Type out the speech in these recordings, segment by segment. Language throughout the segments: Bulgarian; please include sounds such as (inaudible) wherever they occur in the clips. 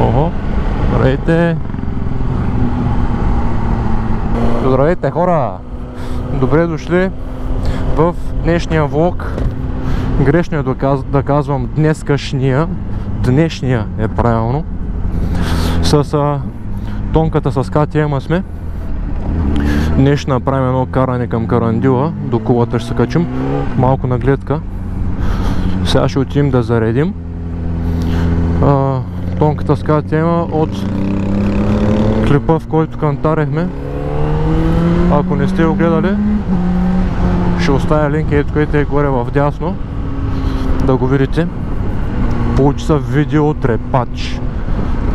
Охо, здравейте! Здравейте хора! Добре дошли в днешния влог. Грешно е да, каз... да казвам днескашния. Днешния е правилно. С тонката с КТМ сме. Днес ще направим едно каране към Карандила. До кулата ще се качим. Малко на гледка. Сега ще отидем да заредим. А, тонката ска тема от клипа, в който кантарехме. Ако не сте го гледали, ще оставя линк, ето където е горе в дясно, да го видите. Получи се видео трепач.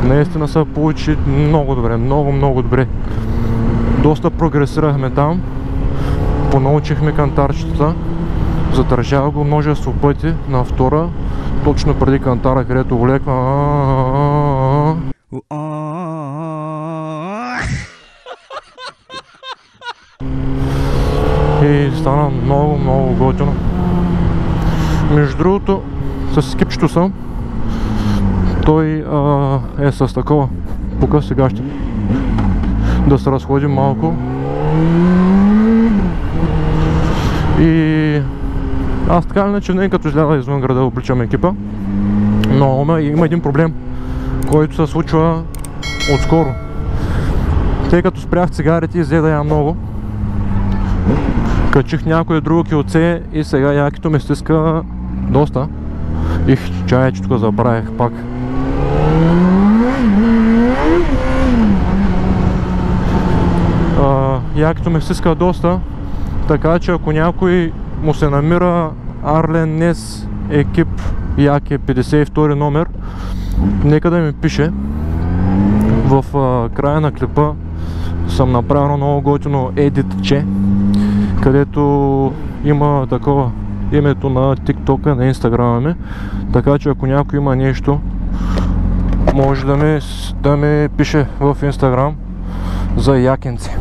Наистина се получи много добре, много, много добре. Доста прогресирахме там, понаучихме кантарчетата, задържава го множество пъти на втора, точно преди кантара, където го. И стана много, много готино. Между другото, с скипчето съм. Той е с такова. Пока сега ще да се разходим малко. И аз така иначе не като изляда извън града обличам екипа. Но има, един проблем, който се случва отскоро. Тъй като спрях цигарите и взе да я много, качих някое друго килце и сега якито ме стиска доста. Их, чая, че тук забравих пак. якито ме стиска доста, така че ако някой му се намира Арлен Нес екип Яке 52 номер, нека да ми пише. В края на клипа съм направил много готино едитче, където има такова името на TikTok, на Instagram ми. Така че ако някой има нещо, може да ми, да ми пише в Instagram за якенци.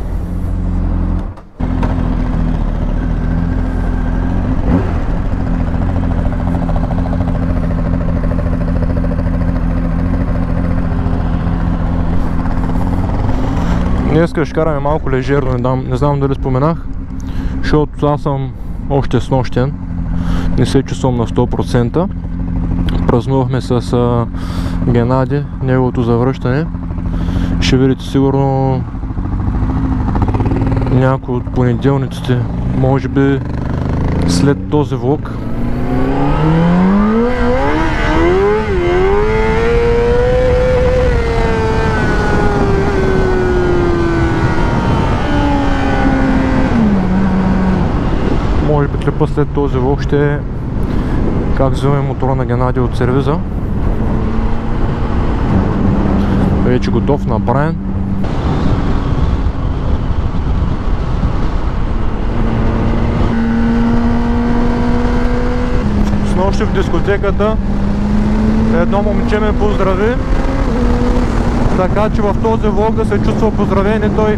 Днеска ще караме малко лежерно, не, дам, не знам дали споменах, защото аз съм още снощен, не се чувствам на 100%. Празнувахме с а, Геннади, неговото завръщане. Ще видите сигурно някои от понеделниците, може би след този влог. може би клипа след този влог ще е как вземе мотора на Геннади от сервиза. Вече готов, направен. С нощи в дискотеката едно момче ме поздрави, така че в този влог да се чувства поздравен той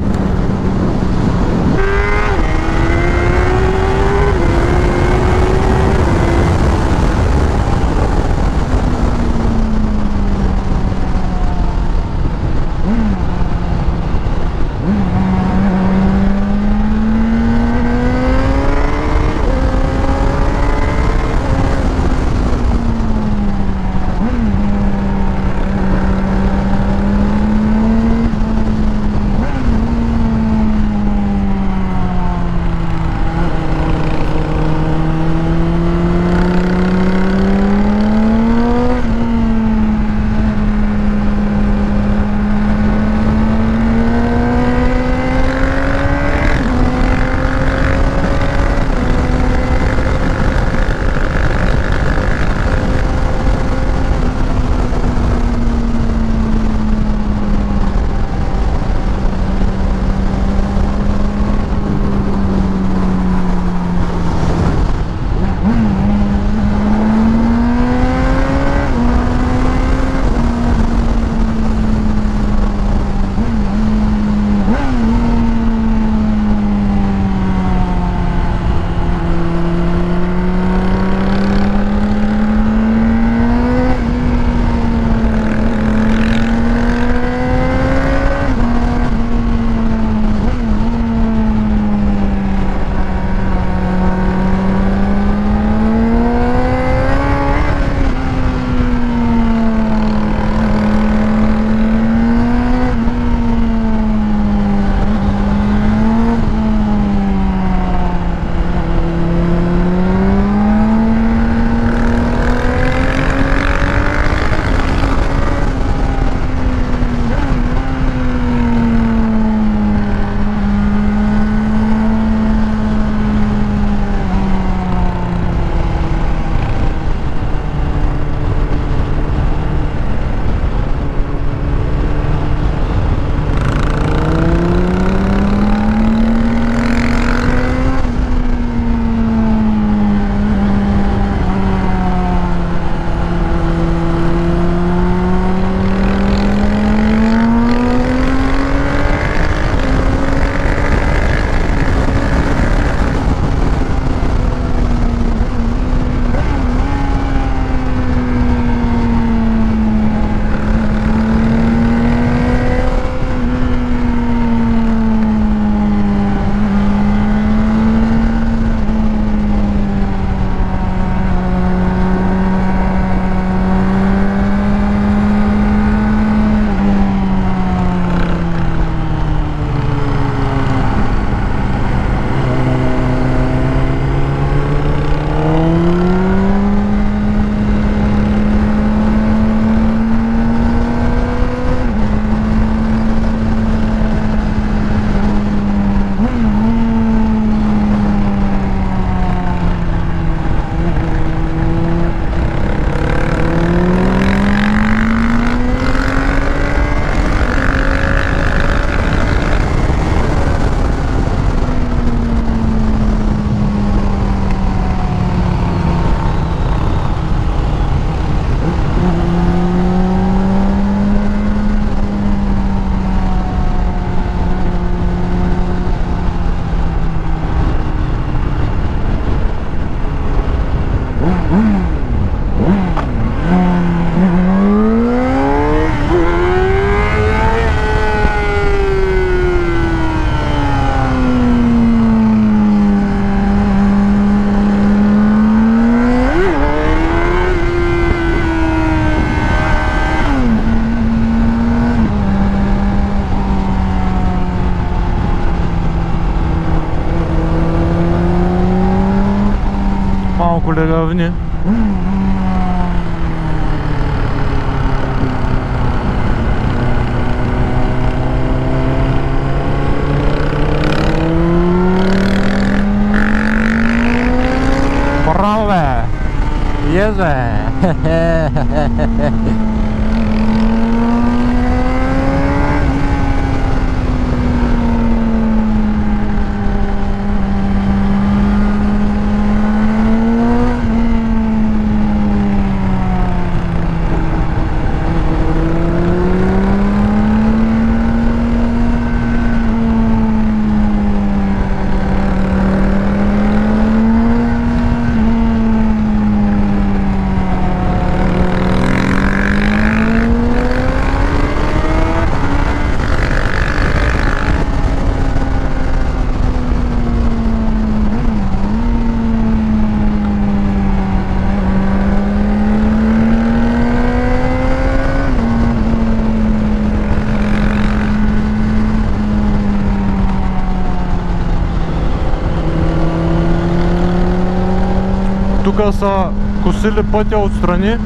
Тук са косили пътя отстрани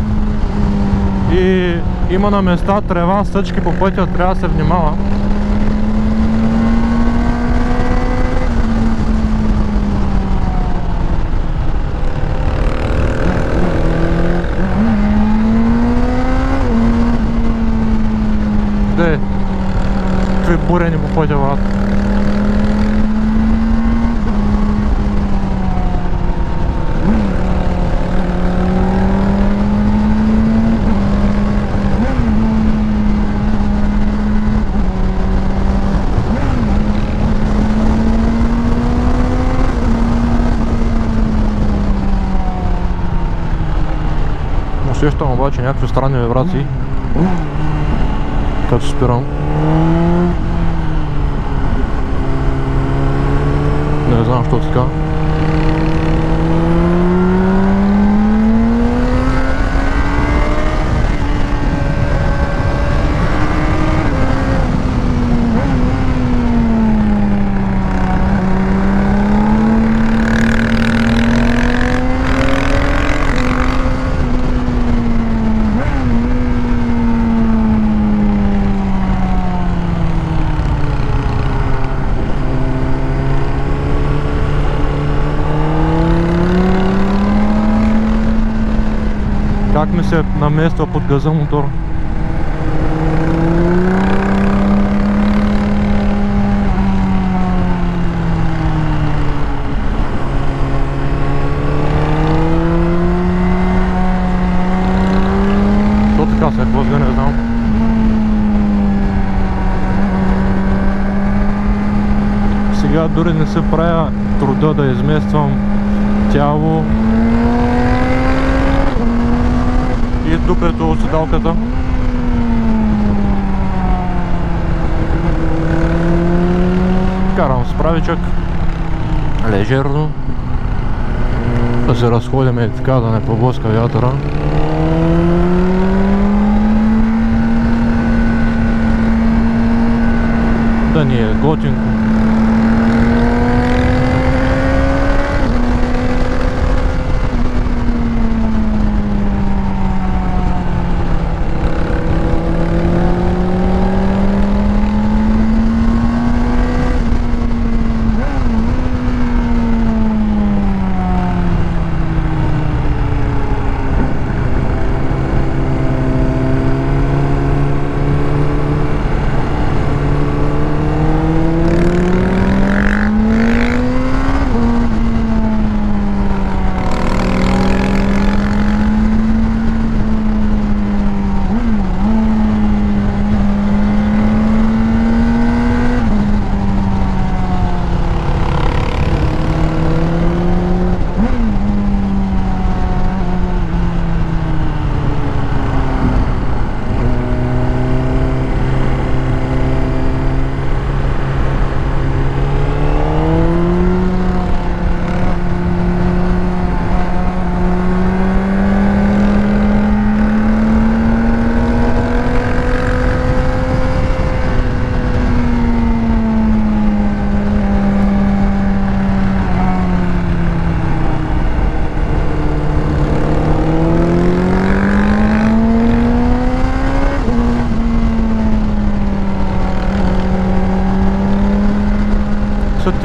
и има на места трева, стъчки по пътя, трябва да се внимава. Де, какви бурени по пътя, брат. Усещам обаче някакви странни вибрации. Като спирам. Не знам, що така. Как ми се намества под газа мотор. То така се плъзга, не знам. Сега дори не се правя труда да измествам тяло и дупето от седалката. Карам с лежерно, да се разходим и така да не поблъска вятъра. Да ни е готинко.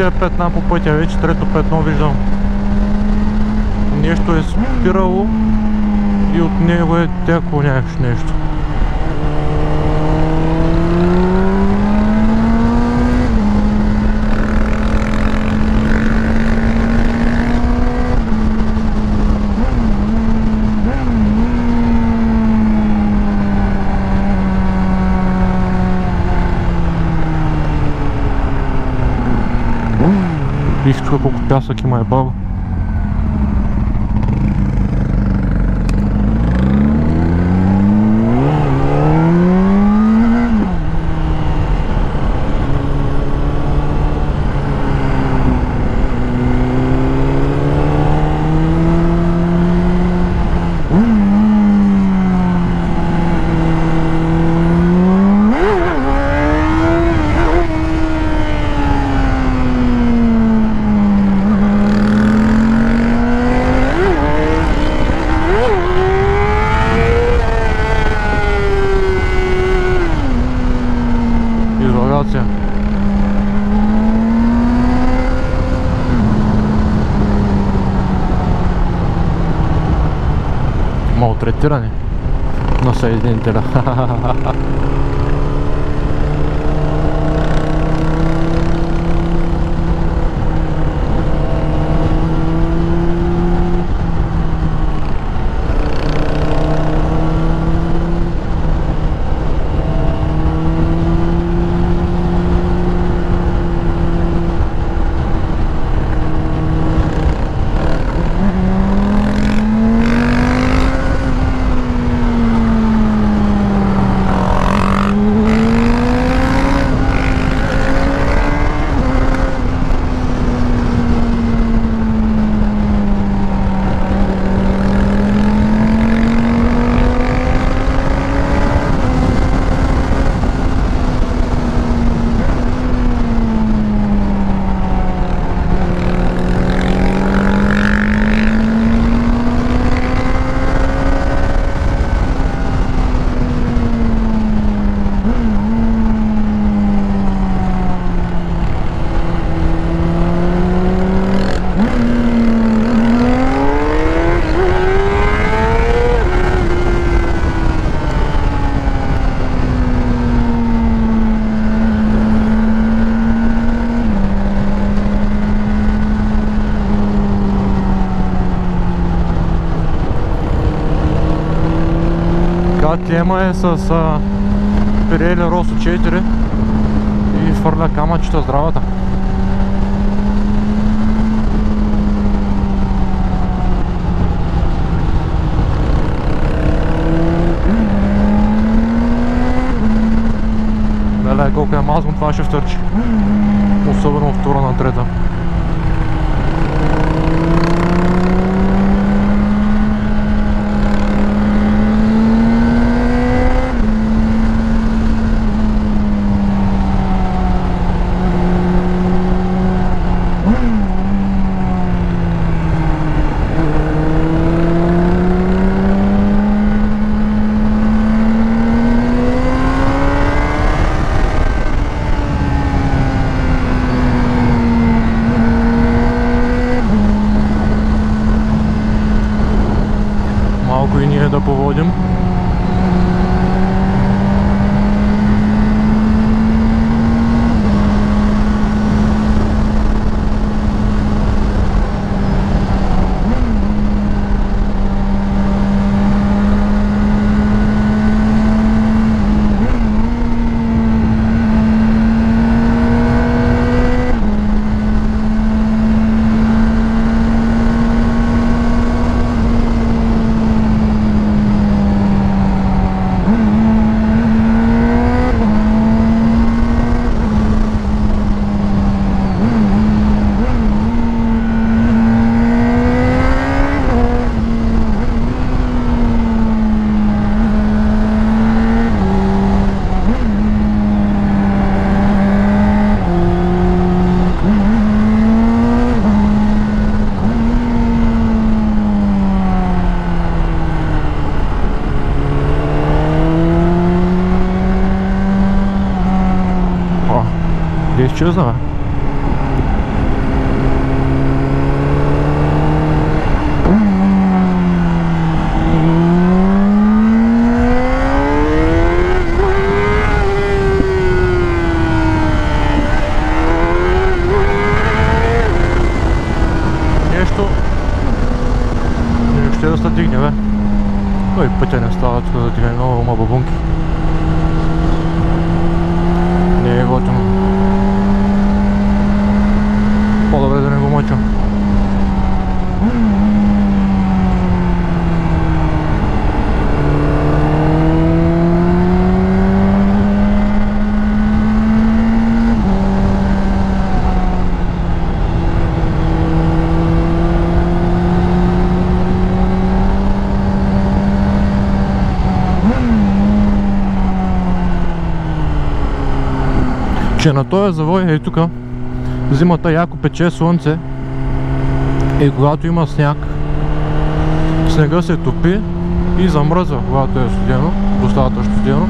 Тия петна по пътя, вече трето петно виждам. Нещо е спирало и от него е текло някакво нещо. Виж колко пясък има е баба. Изоляция. На съединителя. КТМ е с а, Pirelli No i potęsta tylko no, ma bobunki. Nie wiem o tym. Че на този завой е тук зимата яко пече слънце и когато има сняг снега се топи и замръзва, когато е студено, достатъчно студено.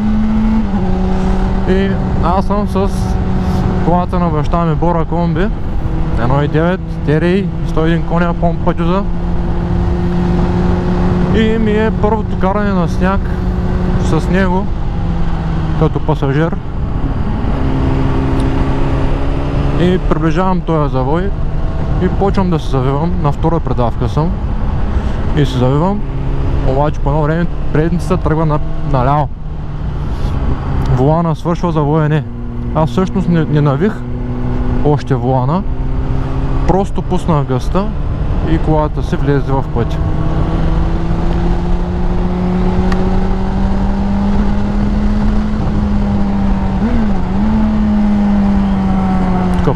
И аз съм с колата на баща ми Бора Комби 1.9 TRI 101 коня помпа дюза и ми е първото каране на сняг с него като пасажир и приближавам този завой и почвам да се завивам, на втора предавка съм и се завивам, обаче по едно време предницата тръгва на, наляво. Волана свършва завоя не. Аз всъщност не, не навих още волана, просто пуснах гъста и колата си влезе в пътя.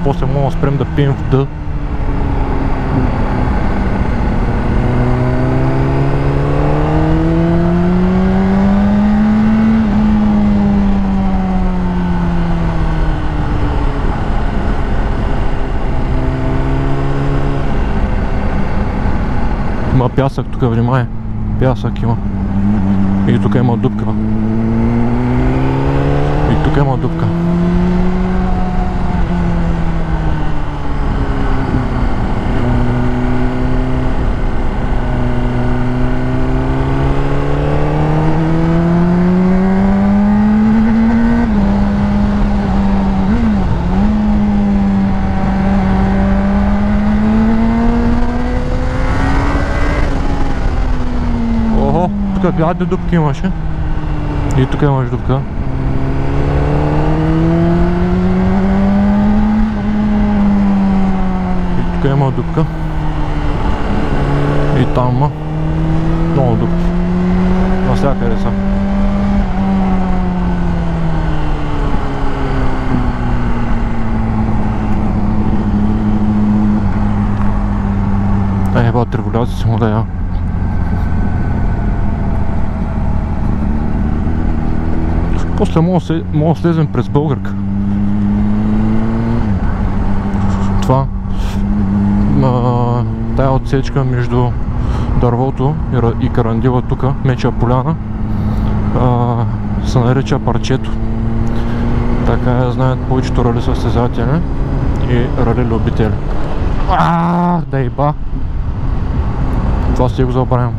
После мога да спрем да пием в Д. Има пясък тук, внимай. Пясък има. И тук има дупка. И тук има дупка. Тук гадни дупки имаше. И тук имаш дупка. И тук има дупка. И там има много дупки. Навсякъде са. Е, еба, треволяци си му да я. После мога, да слезем през Българка. Това. Тая отсечка между дървото и карандила тук, меча поляна, се нарича парчето. Така я знаят повечето рали състезатели и рали любители. Аааа, да иба! Това си го забравям.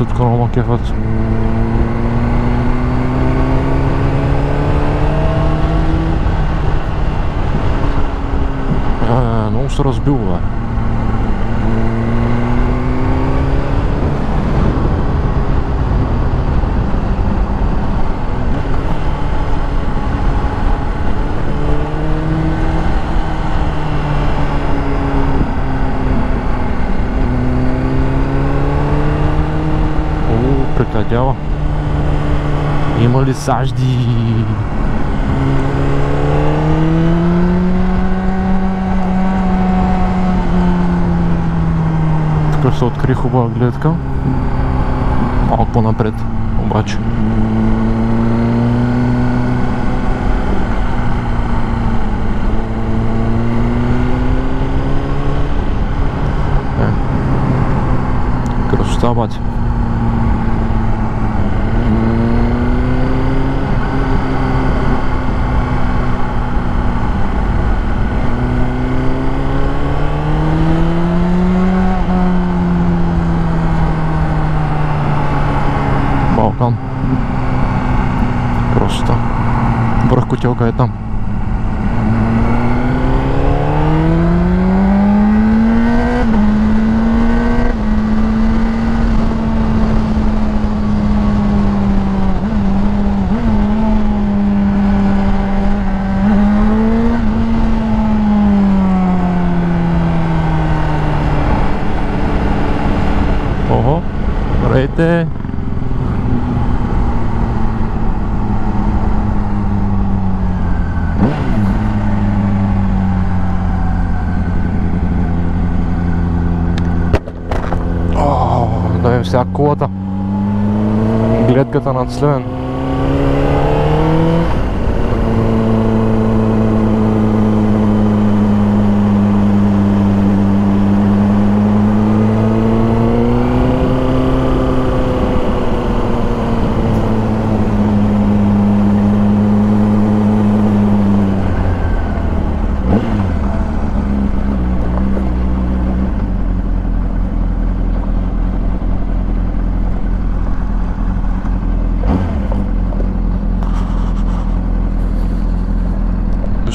üstüp kalmak yapar. А, ну он сразу сбил, да. مال сажди. Така ще откри хубава гледка. Малко по-напред, обаче. Е. Красота, бать. Chỗ kế. Let's learn.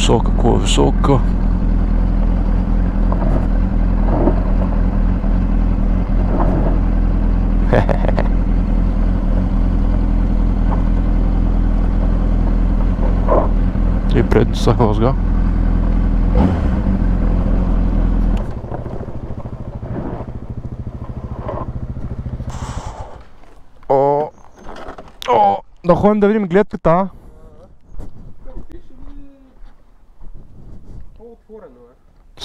высоко, высоко. И пред соглас, да? О, о, да ходим да видим гледката.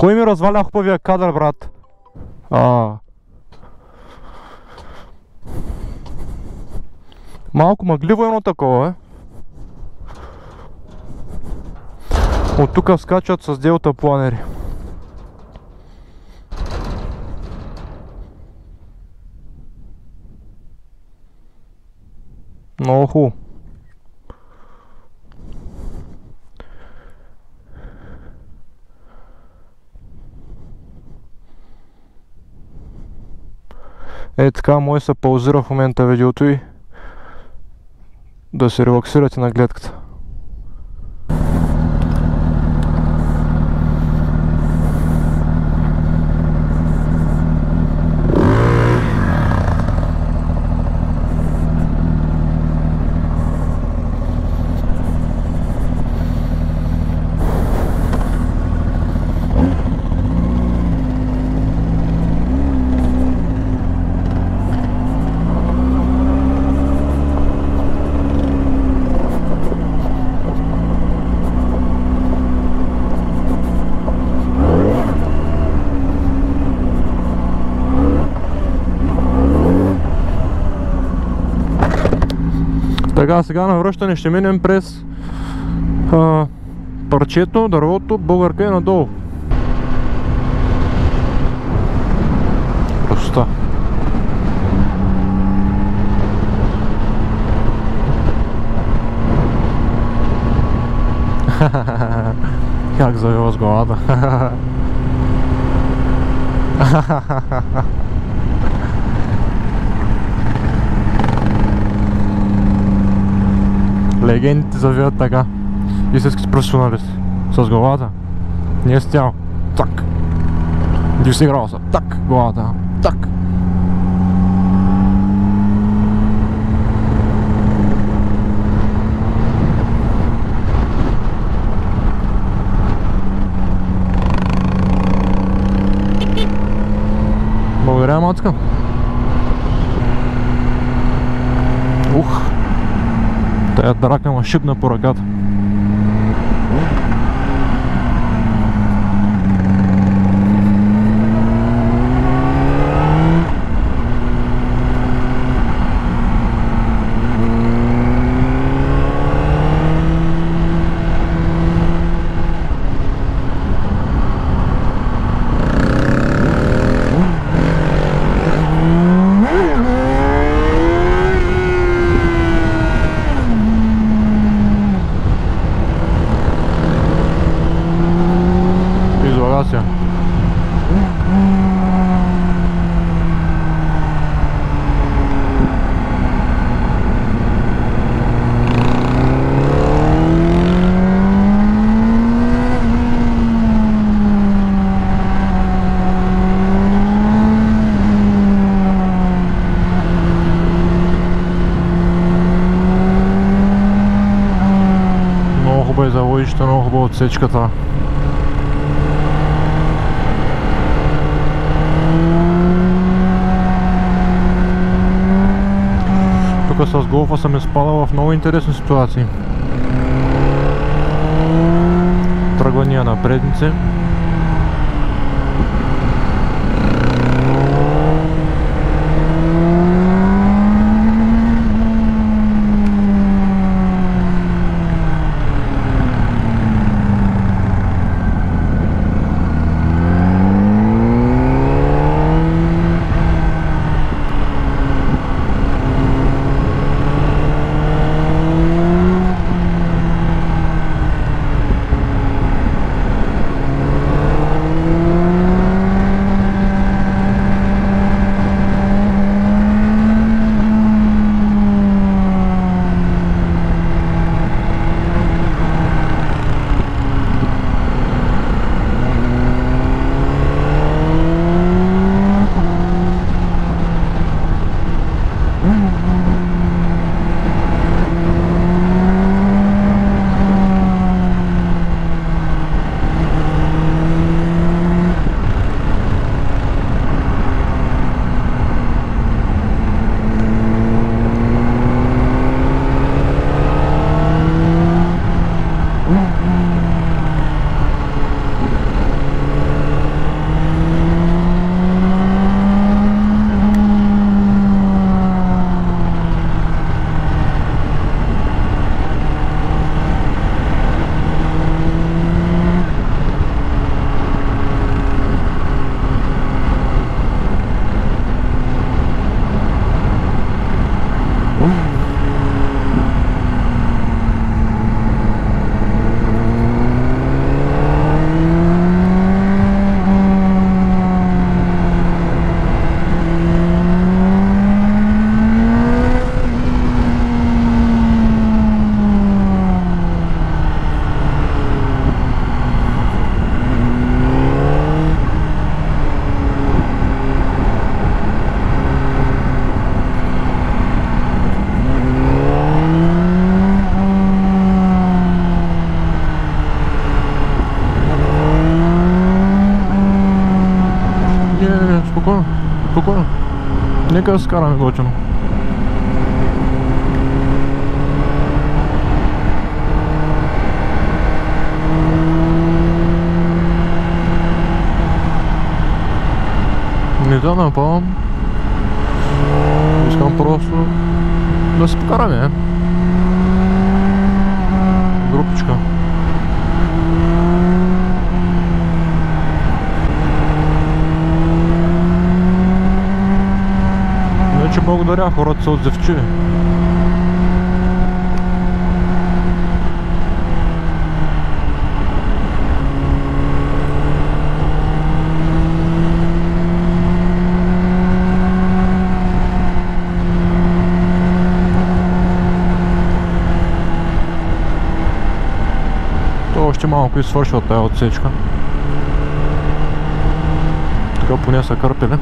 Кой ми разваля хубавия кадър, брат? А... Малко мъгливо е едно такова, е. От тук скачат с делта планери. Много хубаво. Е така, мой се паузира в момента видеото и да се релаксирате на гледката. Сега на връщане ще минем през а, парчето, дървото, българка и надолу. Простота. (laughs) как завез главата. Ха-ха-ха. (laughs) Легендите завиват така. Истински професионалисти. С главата. Не с тяло. Так. Дисиграл се. Так. Главата. Так. Благодаря, мацка. Ух. Тая драка ма шибна по ръката. Излага се. Много хубаво е заводището, много хубаво отсечката. Тук с голфа съм изпадал в много интересни ситуации. Тръгвания на предници. Нека да се караме готино. Не Благодаря, хората са отзывчиви. То още малко и свършва тая отсечка. Така поне са кърпили.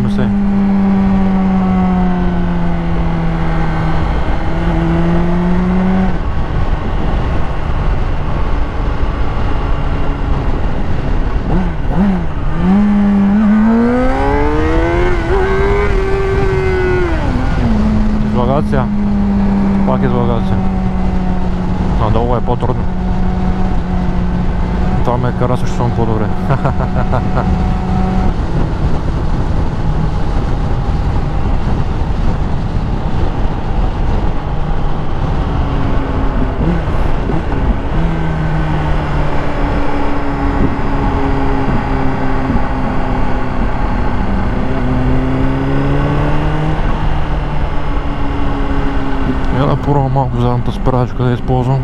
Преведяваме се. Излагация. Пак излагация. Надолу е по-трудно. Това ме кара също по-добре. Я (laughs) прачку десь позу.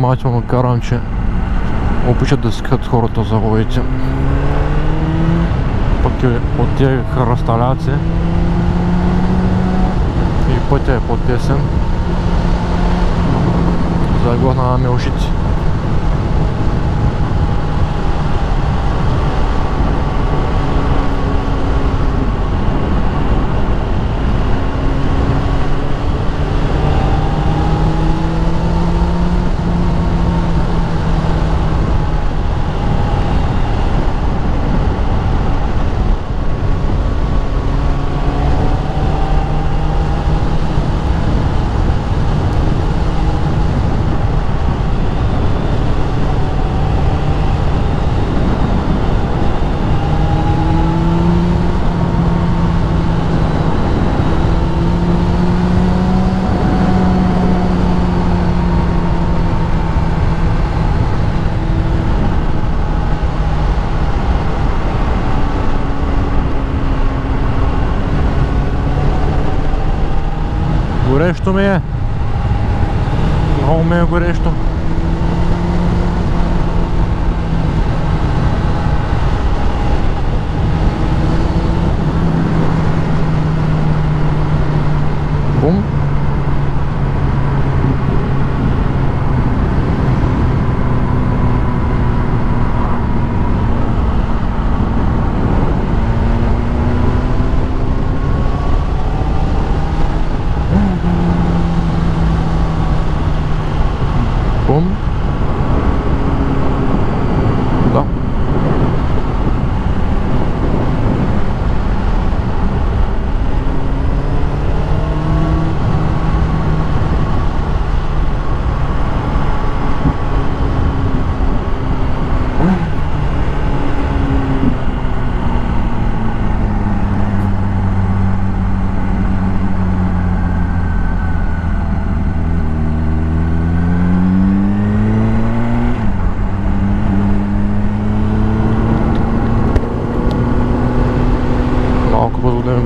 Внимателно карам, че обичат да скат хората завоите. Пък и от тези хръсталяци и пътя е по-тесен. Загонаваме ушите. Горещо ми е. Много ми е горещо. Бум. Бум. Да.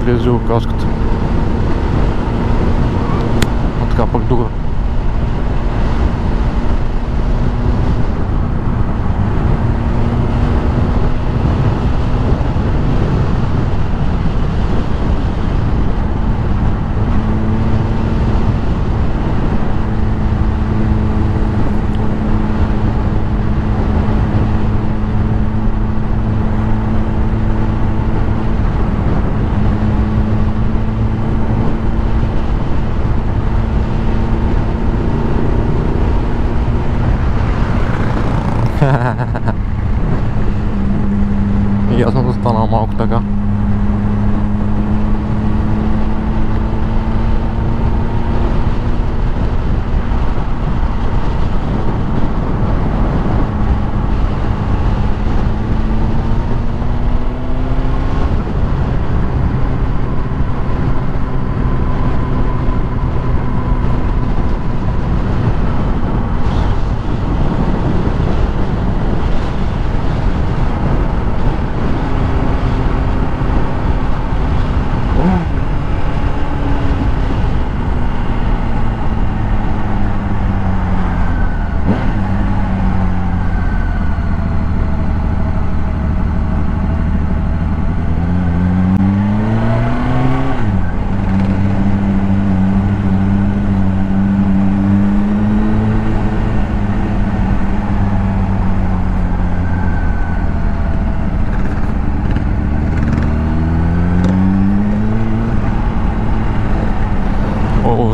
Малко бързо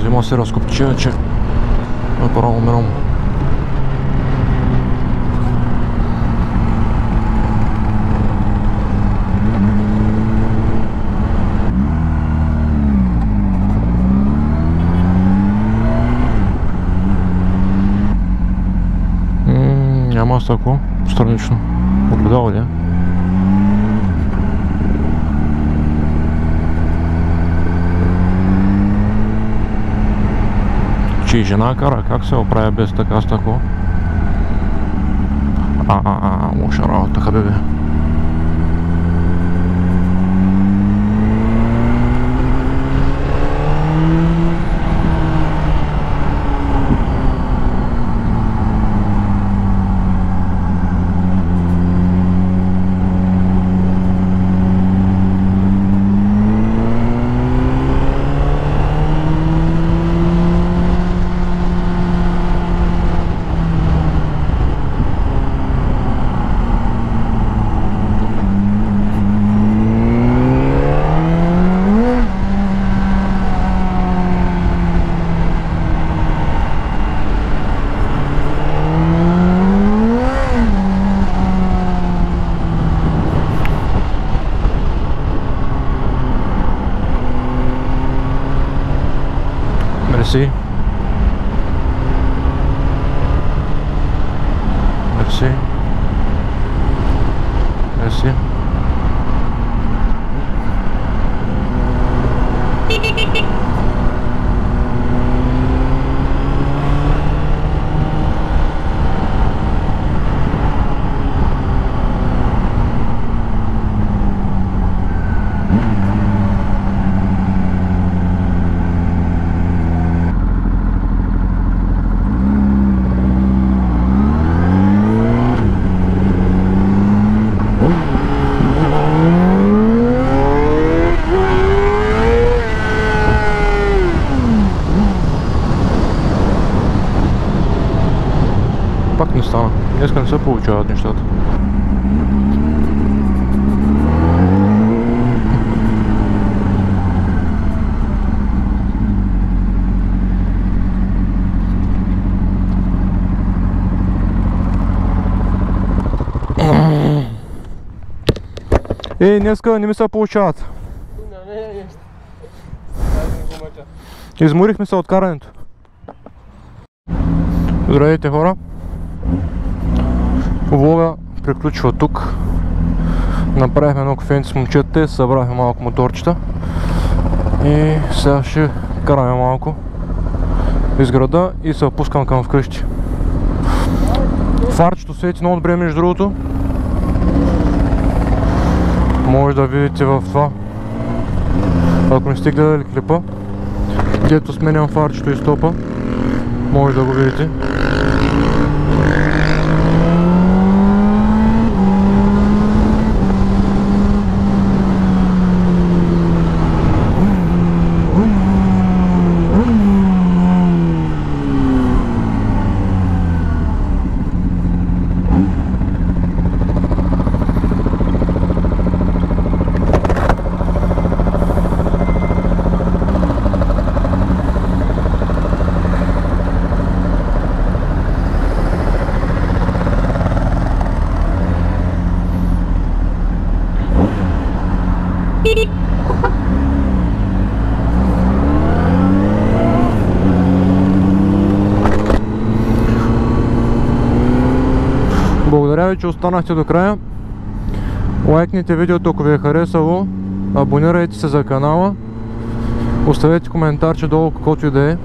Malzimās ir skup čeče. Un par almerom. Ммм, а масло такое, странично. Угадал, да? Че и жена кара, как се оправя без така стъкло? А, а, а, лоша работа, хабебе. Днеска не ми се получават. Не, не, не. Изморихме се от карането. Здравейте хора! Влога приключва тук. Направихме едно кофенце с момчета, събрахме малко моторчета. И сега ще караме малко из града и се опускам към вкъщи. Фарчето свети много добре между другото. Може да видите в това. Ако не сте гледали клипа, дето сменям фарчето и стопа, може да го видите. Благодаря ви, че останахте до края. Лайкните видеото, ако ви е харесало. Абонирайте се за канала. Оставете коментарче долу, каквото и да е.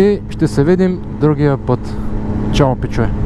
И ще се видим другия път. Чао, пичове!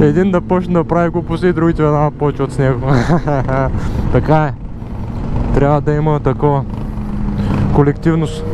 Един да почне да прави глупости и другите да почват с него. (laughs) така е. Трябва да има такова колективност.